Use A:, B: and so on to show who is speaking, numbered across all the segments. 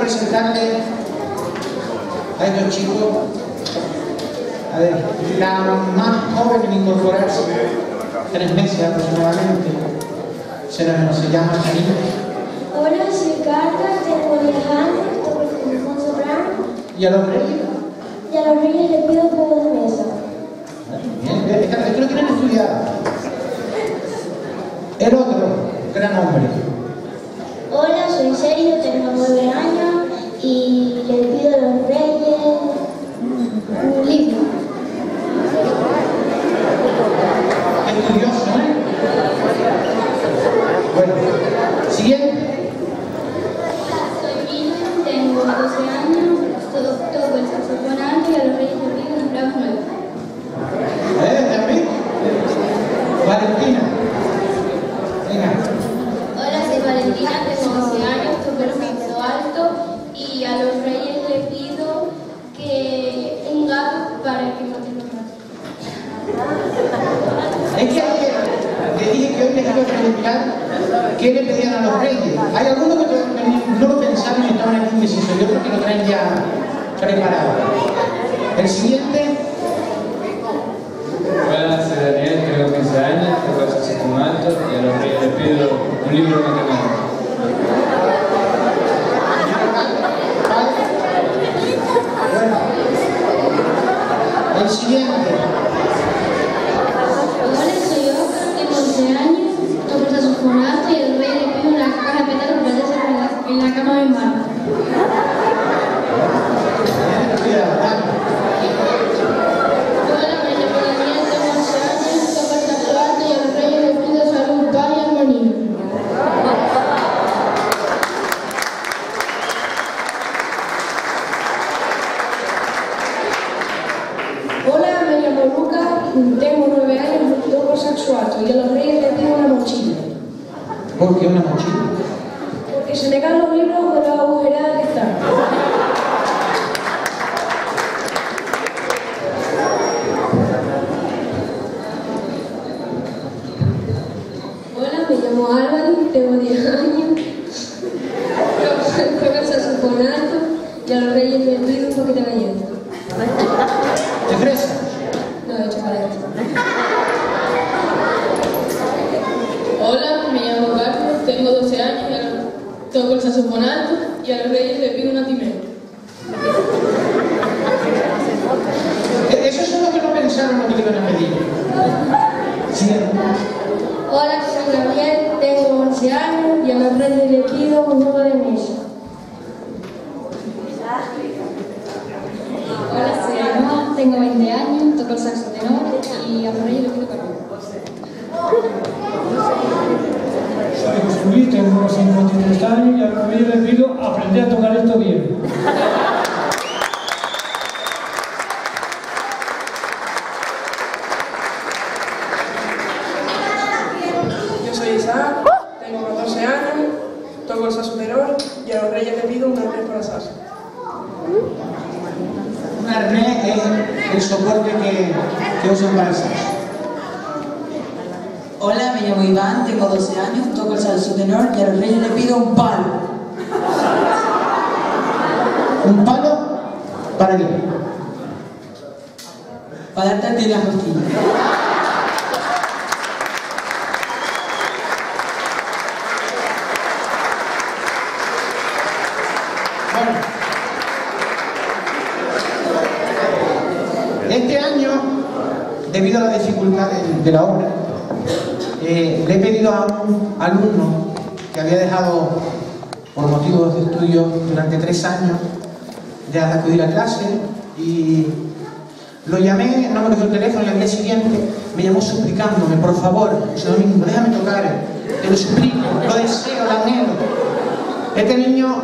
A: presentarle a estos chicos, a ver, la más joven en incorporarse, tres meses aproximadamente, se, nos, se llama Karina.
B: Hola, soy Carla, tengo 10 años, toco el soprano.
A: ¿Y a los reyes?
B: Y a los reyes les pido juegos de mesa.
A: Bien, es que lo tienen estudiado. El otro, gran hombre. Bueno, siguiente.
C: Soy Miriam, tengo 12 años, todo, toco el saxofón alto y a los reyes les pido un bravo nuevo.
A: ¿Eh? ¿A mí? Valentina. Venga.
C: Hola, soy Valentina, tengo 12 años, toco el saxo alto y a los reyes les pido que un gato para que no tenga más.
A: Es que ayer le dije que hoy les iba a preguntar qué le pedían a los reyes. Hay algunos que no lo pensaron y estaban en indecisos. Yo creo que lo traen ya preparado. El siguiente.
D: Hola, soy Daniel, tengo 15 años, el saxofón alto y a los reyes les pido un libro de matemáticas.
A: Bueno. El siguiente.
C: Hola, soy Oscar, tengo 11 años, toco el saxofón alto y a los reyes les pido una caja de pétalos para hacer en la, en la cama de mi hermano.
A: Cuidado, dale.
C: Hola, me llamo Daniel, tengo 11 años, toco el saxo alto y a los reyes les pido salud, paz y armonía.
E: Hola, me llamo Lucas, tengo nueve años, toco saxo alto y a los reyes les pido una mochila.
A: ¿Por qué una mochila?
E: Porque se me caen los libros con la agujerada que están. Hola, me llamo Álvaro, tengo 10 años, toco el saxofón alto y a los reyes les pido un poquito de galleta.
A: ¿De fresa?
E: No, de chocolate.
F: Hola, me llamo Carlos, tengo 12 años y a toco el saxofón alto y a los reyes les pido una timera.
A: E- Esos son los que no pensaron lo que le iban a pedir.
B: Hola, soy Gabriel, tengo 11 años y a los reyes les pido un juego de mesa.
C: Hola, soy Ainhoa, tengo 20 años, toco el saxo tenor y a los reyes les pido carbón.
G: Soy José Luis, tengo 53 años y a reyes les pido aprender a tocar esto bien.
E: Yo soy Isaac, tengo 14 años, toco el saxo tenor y a los reyes les pido un arnés para salsa.
A: Un arnés es el soporte que, que usan para el saxo.
H: Hola, me llamo Iván, tengo 12 años, toco el saxo tenor y a los reyes les pido un palo.
A: ¿Un palo? ¿Para qué?
H: Para darte a ti las costillas.
A: Bueno. Este año, debido a la dificultad de, de la obra, eh, le he pedido a un alumno que había dejado por motivos de estudio durante tres años de acudir a clase y lo llamé, no me cogió el teléfono y al día siguiente me llamó suplicándome, por favor, José Domingo, déjame tocar, te lo suplico, lo deseo, lo anhelo. Este niño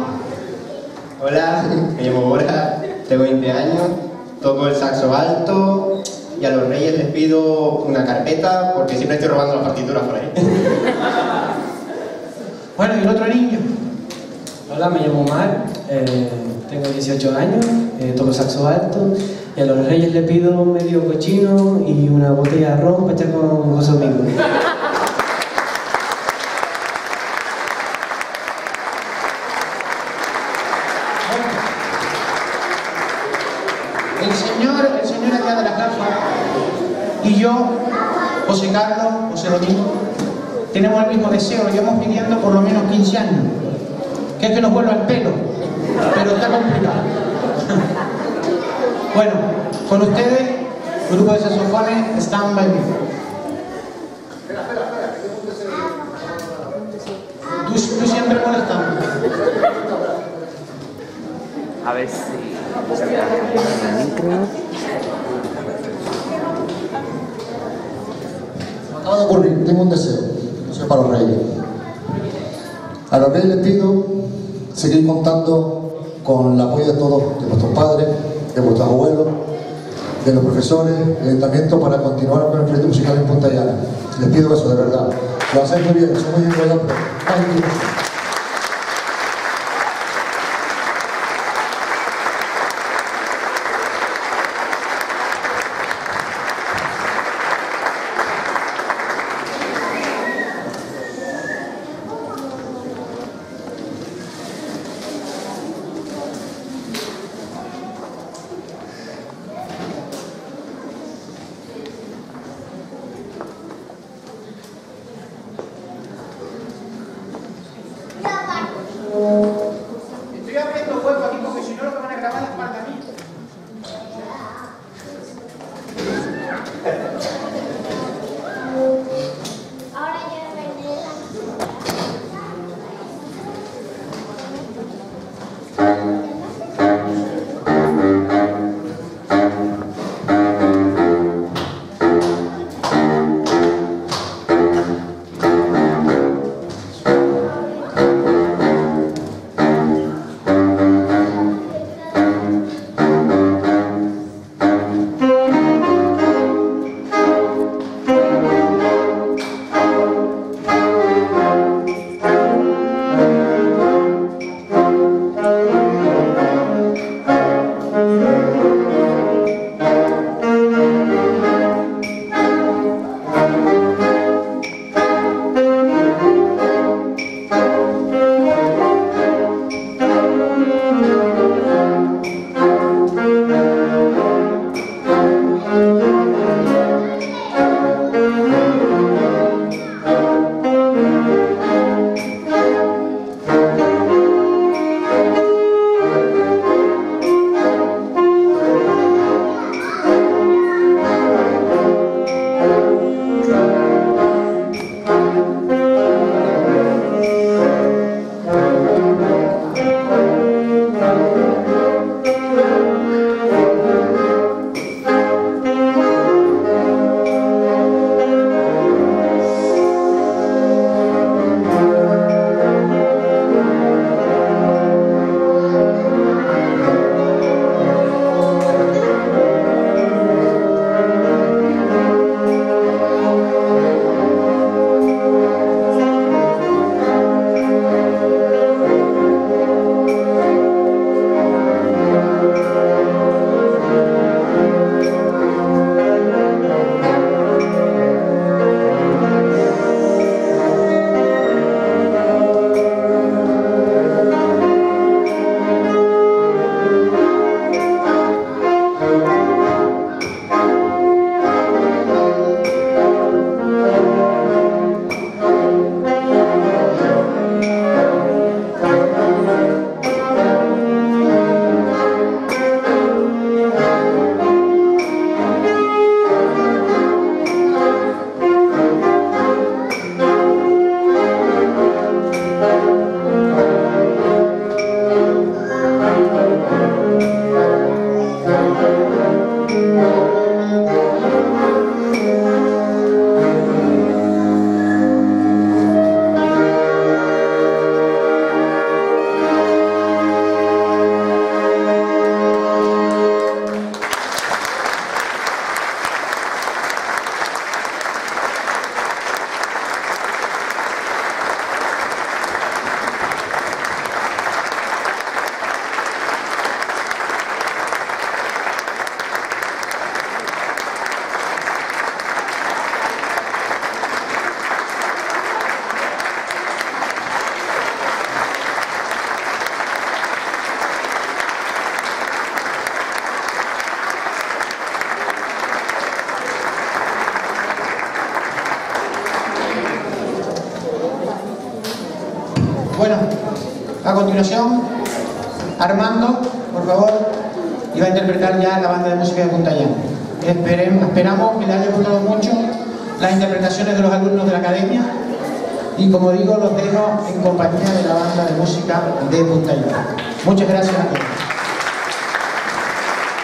I: Hola, me llamo Borja, tengo 20 años, toco el saxo alto y a los reyes les pido una carpeta porque siempre estoy robando las partituras por ahí.
A: bueno, y el otro niño.
J: Hola, me llamo Omar, eh, tengo 18 años, eh, toco saxo alto y a los reyes le pido medio cochino y una botella de ron para echar con los
A: amigos. El señor allá de la caja y yo, José Carlos, José Domingo, tenemos el mismo deseo, llevamos pidiendo por lo menos 15 años, que es que nos vuelva el pelo, pero está complicado. bueno, con ustedes, grupo de saxofones, Stand By Me. Tú, tú siempre molestando.
K: A ver si.
L: Acaba de ocurrir, tengo un deseo, no sé para los reyes. A los reyes les pido seguir contando con el apoyo de todos, de vuestros padres, de vuestros abuelos, de los profesores, del ayuntamiento para continuar con el proyecto musical en Punta Llana. Les pido eso, de verdad. Lo hacéis muy bien, somos muy enrollados,
A: Bueno, a continuación, Armando, por favor, iba a interpretar ya la banda de música de Punta esperamos que les haya gustado mucho las interpretaciones de los alumnos de la academia y como digo, los dejo en compañía de la banda de música de Punta. Muchas gracias a todos.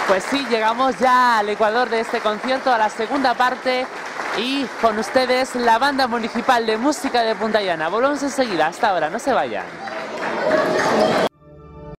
K: Pues sí, llegamos ya al Ecuador de este concierto, a la segunda parte y con ustedes la banda municipal de música de Punta Llana. Volvemos enseguida, hasta ahora, no se vayan.